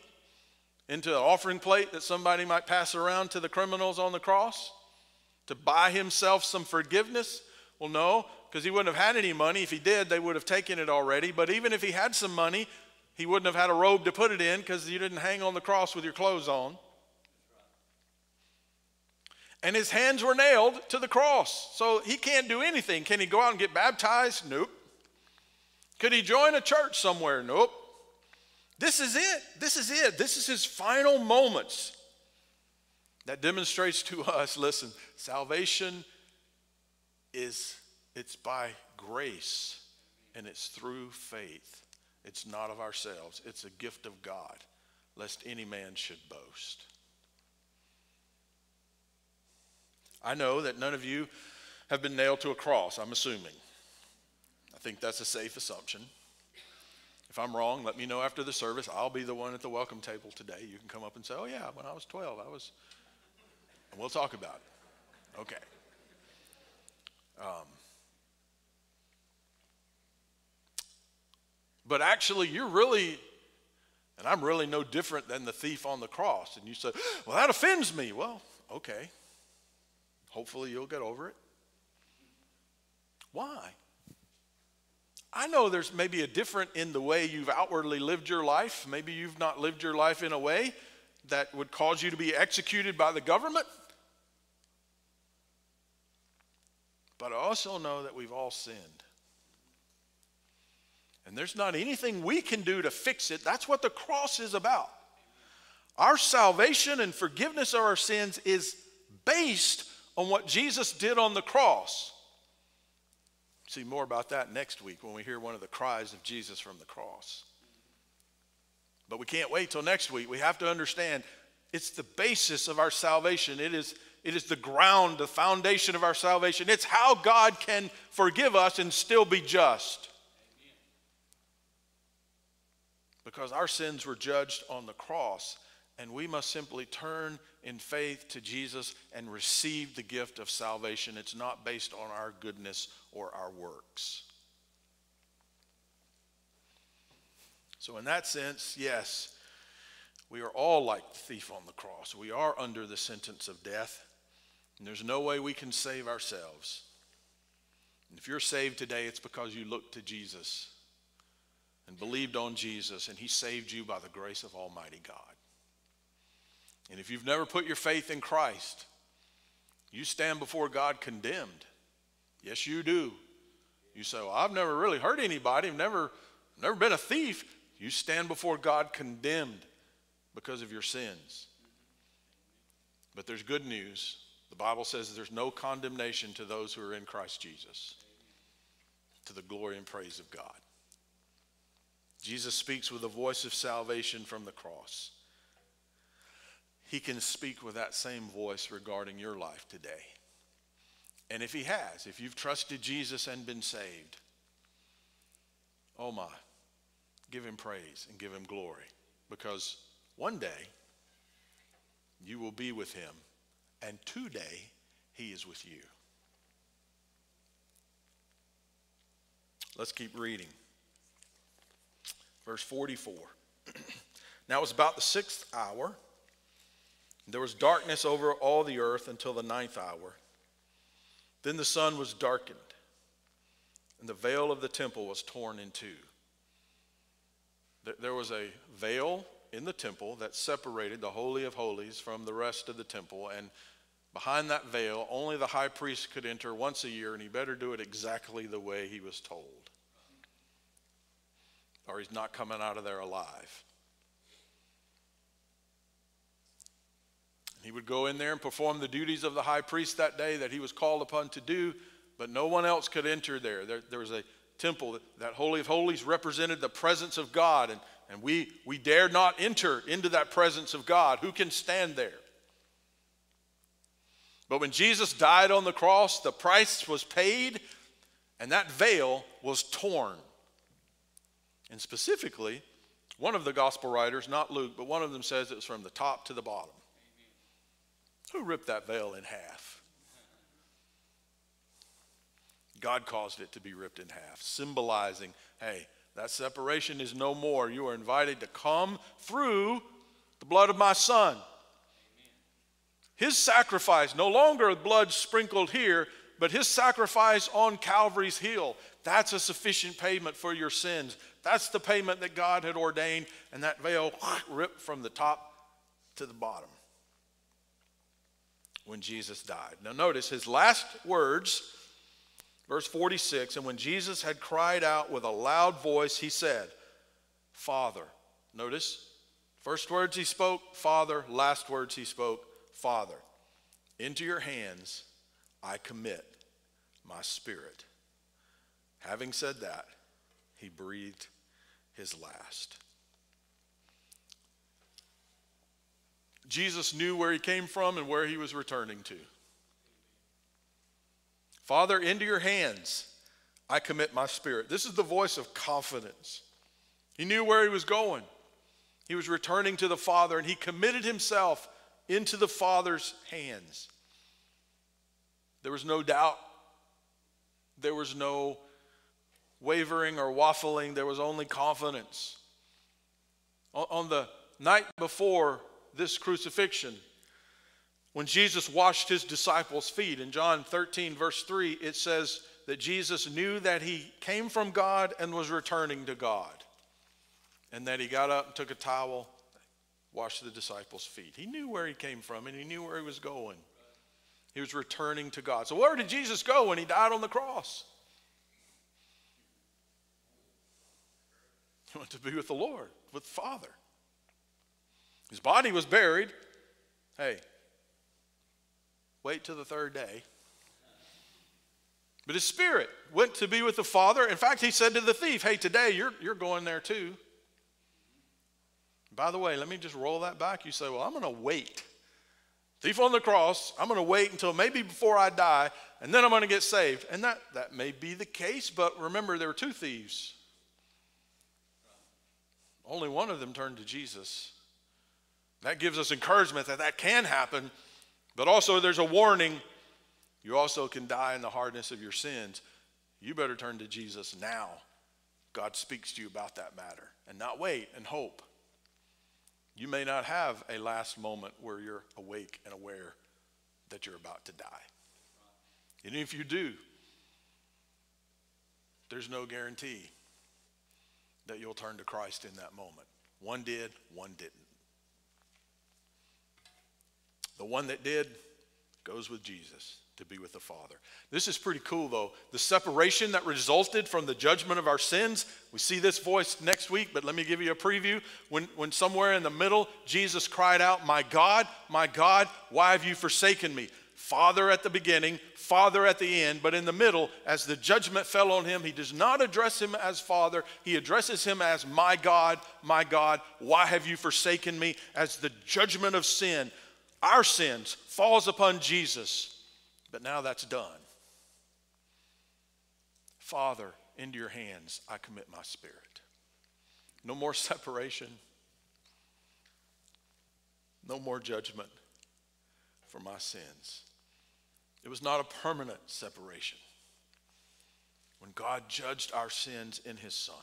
into an offering plate that somebody might pass around to the criminals on the cross to buy himself some forgiveness? Well, no, because he wouldn't have had any money. If he did, they would have taken it already. But even if he had some money, he wouldn't have had a robe to put it in because you didn't hang on the cross with your clothes on. And his hands were nailed to the cross. So he can't do anything. Can he go out and get baptized? Nope. Could he join a church somewhere? Nope. This is it. This is it. This is his final moments. That demonstrates to us, listen, salvation is it's by grace and it's through faith. It's not of ourselves. It's a gift of God, lest any man should boast. I know that none of you have been nailed to a cross, I'm assuming. I think that's a safe assumption. If I'm wrong, let me know after the service. I'll be the one at the welcome table today. You can come up and say, Oh, yeah, when I was 12, I was. And we'll talk about it. Okay. Um, but actually, you're really, and I'm really no different than the thief on the cross. And you say, Well, that offends me. Well, okay. Hopefully, you'll get over it. Why? I know there's maybe a different in the way you've outwardly lived your life. Maybe you've not lived your life in a way that would cause you to be executed by the government. But I also know that we've all sinned. And there's not anything we can do to fix it. That's what the cross is about. Our salvation and forgiveness of our sins is based on what Jesus did on the cross. See more about that next week when we hear one of the cries of Jesus from the cross. But we can't wait till next week. We have to understand it's the basis of our salvation. It is, it is the ground, the foundation of our salvation. It's how God can forgive us and still be just. Because our sins were judged on the cross, and we must simply turn in faith to Jesus and receive the gift of salvation. It's not based on our goodness or our works. So, in that sense, yes, we are all like the thief on the cross. We are under the sentence of death, and there's no way we can save ourselves. And if you're saved today, it's because you looked to Jesus and believed on Jesus, and He saved you by the grace of Almighty God. And if you've never put your faith in Christ, you stand before God condemned. Yes, you do. You say, Well, I've never really hurt anybody, I've never never been a thief, you stand before God condemned because of your sins. But there's good news. The Bible says there's no condemnation to those who are in Christ Jesus, to the glory and praise of God. Jesus speaks with the voice of salvation from the cross. He can speak with that same voice regarding your life today. And if he has, if you've trusted Jesus and been saved, oh my, give him praise and give him glory because one day you will be with him, and today he is with you. Let's keep reading. Verse 44. (clears throat) now it was about the sixth hour. There was darkness over all the earth until the ninth hour. Then the sun was darkened, and the veil of the temple was torn in two. There was a veil in the temple that separated the Holy of Holies from the rest of the temple, and behind that veil, only the high priest could enter once a year, and he better do it exactly the way he was told, or he's not coming out of there alive. He would go in there and perform the duties of the high priest that day that he was called upon to do, but no one else could enter there. There, there was a temple, that Holy of Holies represented the presence of God, and, and we, we dare not enter into that presence of God. Who can stand there? But when Jesus died on the cross, the price was paid, and that veil was torn. And specifically, one of the gospel writers, not Luke, but one of them says it was from the top to the bottom. Who ripped that veil in half? God caused it to be ripped in half, symbolizing hey, that separation is no more. You are invited to come through the blood of my son. His sacrifice, no longer blood sprinkled here, but his sacrifice on Calvary's hill. That's a sufficient payment for your sins. That's the payment that God had ordained, and that veil (laughs) ripped from the top to the bottom when Jesus died. Now, notice his last words, verse 46 And when Jesus had cried out with a loud voice, he said, Father. Notice, first words he spoke, Father. Last words he spoke, Father. Into your hands I commit my spirit. Having said that, he breathed his last. Jesus knew where he came from and where he was returning to. Father, into your hands I commit my spirit. This is the voice of confidence. He knew where he was going. He was returning to the Father, and he committed himself into the Father's hands. There was no doubt, there was no wavering or waffling, there was only confidence. On the night before this crucifixion. When Jesus washed his disciples' feet, in John 13, verse 3, it says that Jesus knew that he came from God and was returning to God. And that he got up and took a towel, washed the disciples' feet. He knew where he came from and he knew where he was going. He was returning to God. So, where did Jesus go when he died on the cross? He went to be with the Lord, with the Father. His body was buried. Hey, wait till the third day. But his spirit went to be with the Father. In fact, he said to the thief, Hey, today you're, you're going there too. By the way, let me just roll that back. You say, Well, I'm going to wait. Thief on the cross, I'm going to wait until maybe before I die, and then I'm going to get saved. And that, that may be the case, but remember, there were two thieves. Only one of them turned to Jesus. That gives us encouragement that that can happen, but also there's a warning. You also can die in the hardness of your sins. You better turn to Jesus now. God speaks to you about that matter and not wait and hope. You may not have a last moment where you're awake and aware that you're about to die. And if you do, there's no guarantee that you'll turn to Christ in that moment. One did, one didn't. The one that did, goes with Jesus to be with the Father. This is pretty cool, though. The separation that resulted from the judgment of our sins, we see this voice next week, but let me give you a preview. When, when somewhere in the middle, Jesus cried out, My God, my God, why have you forsaken me? Father at the beginning, Father at the end, but in the middle, as the judgment fell on him, he does not address him as Father. He addresses him as my God, my God, why have you forsaken me? As the judgment of sin, our sins, falls upon Jesus. But now that's done. Father, into your hands I commit my spirit. No more (laughs) separation, no more judgment for my sins. It was not a permanent separation. When God judged our sins in his Son,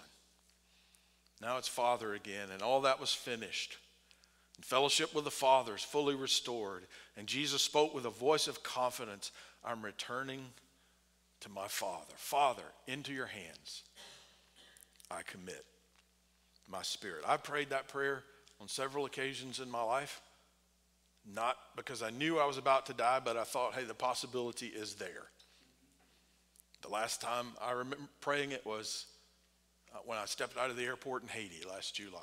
now it's Father again, and all that was finished. And fellowship with the Father is fully restored. And Jesus spoke with a voice of confidence I'm returning to my Father. Father, into your hands I commit my spirit. I prayed that prayer on several occasions in my life, not because I knew I was about to die, but I thought, hey, the possibility is there. The last time I remember praying it was uh, when I stepped out of the airport in Haiti last July.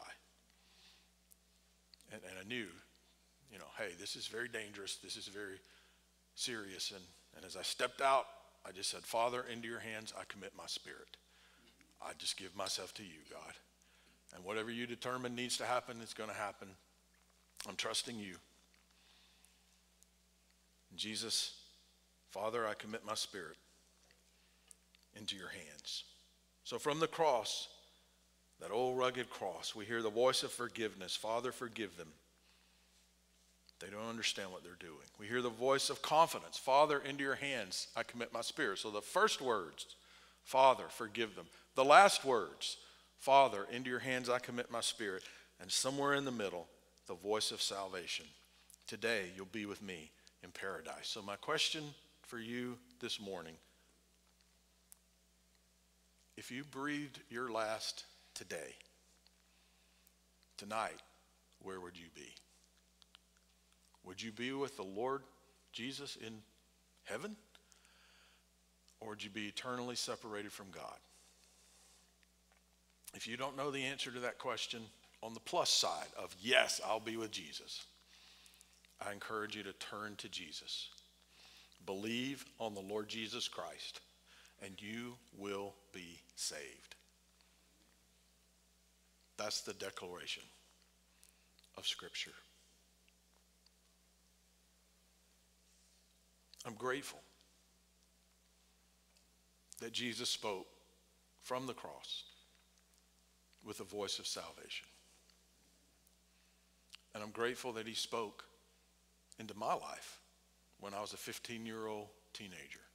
And, and I knew, you know, hey, this is very dangerous. This is very serious. And, and as I stepped out, I just said, Father, into your hands I commit my spirit. I just give myself to you, God. And whatever you determine needs to happen, it's going to happen. I'm trusting you. Jesus, Father, I commit my spirit into your hands. So from the cross, that old rugged cross, we hear the voice of forgiveness Father, forgive them. They don't understand what they're doing. We hear the voice of confidence Father, into your hands I commit my spirit. So the first words, Father, forgive them. The last words, Father, into your hands I commit my spirit. And somewhere in the middle, the voice of salvation. Today you'll be with me in paradise. So, my question for you this morning if you breathed your last today, tonight, where would you be? Would you be with the Lord Jesus in heaven? Or would you be eternally separated from God? If you don't know the answer to that question, on the plus side of yes, I'll be with Jesus, I encourage you to turn to Jesus. Believe on the Lord Jesus Christ, and you will be saved. That's the declaration of Scripture. I'm grateful that Jesus spoke from the cross with the voice of salvation. And I'm grateful that he spoke into my life when I was a 15 year old teenager.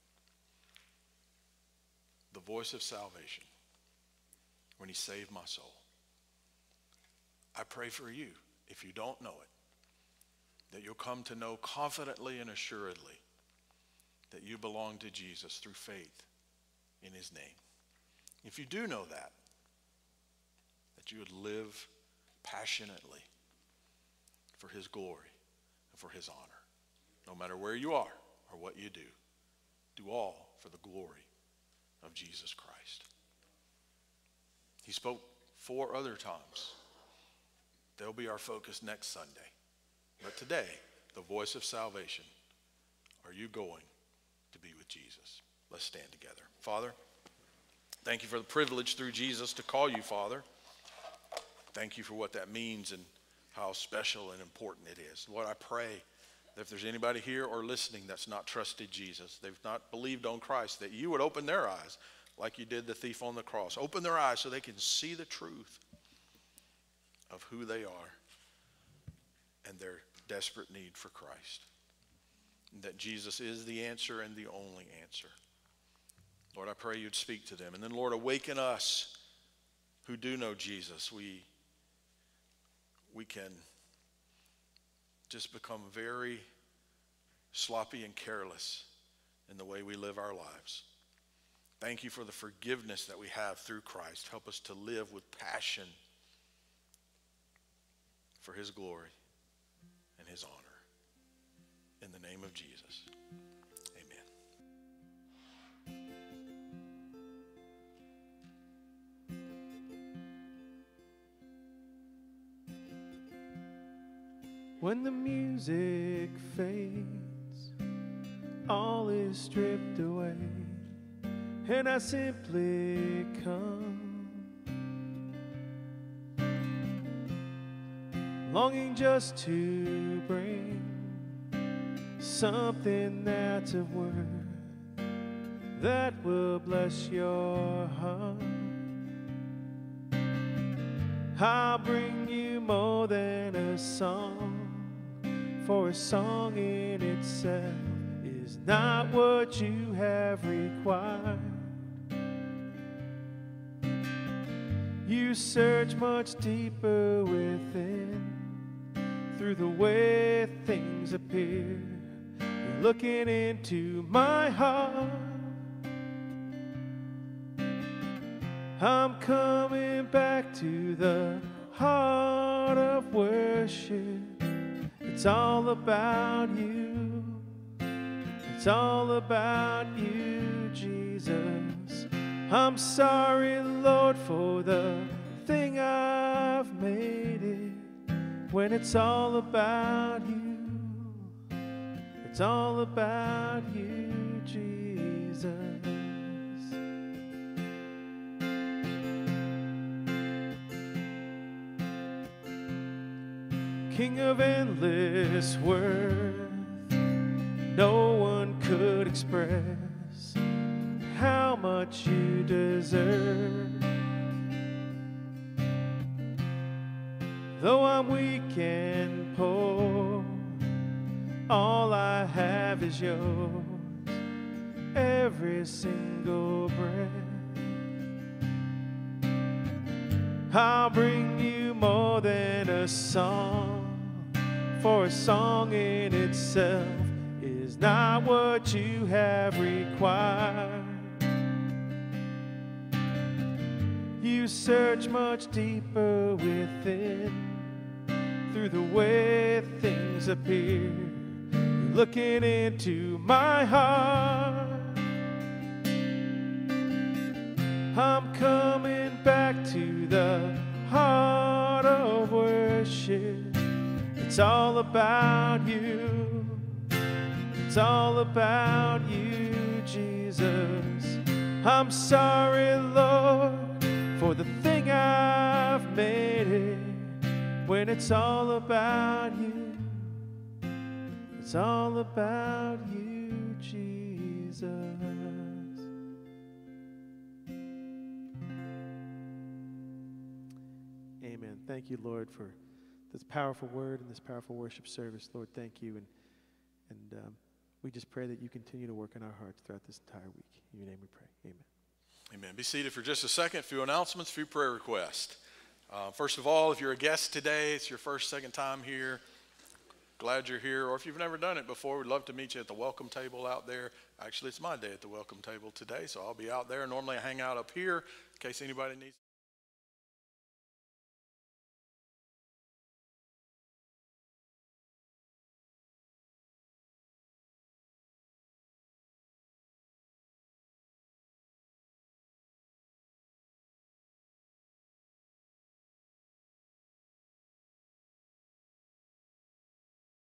The voice of salvation when he saved my soul. I pray for you, if you don't know it, that you'll come to know confidently and assuredly that you belong to Jesus through faith in his name. If you do know that, that you would live passionately for his glory and for his honor. No matter where you are or what you do, do all for the glory of Jesus Christ. He spoke four other times. They'll be our focus next Sunday. But today, the voice of salvation. Are you going to be with Jesus? Let's stand together. Father, thank you for the privilege through Jesus to call you Father. Thank you for what that means and how special and important it is. Lord, I pray that if there's anybody here or listening that's not trusted Jesus, they've not believed on Christ, that you would open their eyes like you did the thief on the cross. Open their eyes so they can see the truth of who they are and their desperate need for Christ. That Jesus is the answer and the only answer. Lord, I pray you'd speak to them. And then, Lord, awaken us who do know Jesus. We, we can just become very sloppy and careless in the way we live our lives. Thank you for the forgiveness that we have through Christ. Help us to live with passion for his glory and his honor. In the name of Jesus. Amen. When the music fades, all is stripped away, and I simply come. Longing just to bring something that's of worth that will bless your heart. I'll bring you more than a song, for a song in itself is not what you have required. You search much deeper within through the way things appear. You're looking into my heart. I'm coming back to the heart of worship. It's all about you. It's all about you, Jesus. I'm sorry, Lord, for the thing I've made it when it's all about you. It's all about you, Jesus. King of endless worth, no one could express how much you deserve. Though I'm weak and poor, all I have is yours, every single breath. I'll bring you more than a song, for a song in itself is not what you have required. You search much deeper within through the way things appear. Looking into my heart. I'm coming back to the heart of worship. It's all about you. It's all about you, Jesus. I'm sorry, Lord, for the thing I've made it when it's all about you. It's all about you, Jesus. Amen. Thank you, Lord, for this powerful word and this powerful worship service. Lord, thank you. And, and um, we just pray that you continue to work in our hearts throughout this entire week. In your name we pray. Amen. Amen. Be seated for just a second. A few announcements, a few prayer requests. Uh, first of all, if you're a guest today, it's your first, second time here, glad you're here. Or if you've never done it before, we'd love to meet you at the welcome table out there. Actually, it's my day at the welcome table today, so I'll be out there. Normally, I hang out up here in case anybody needs.